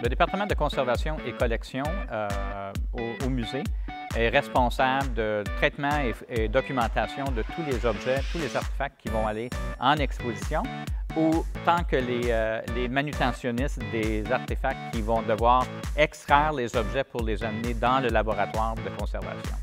Le département de conservation et collection euh, au, musée est responsable de traitement et, documentation de tous les objets, tous les artefacts qui vont aller en exposition, autant que les, euh, les manutentionnistes des artefacts qui vont devoir extraire les objets pour les amener dans le laboratoire de conservation.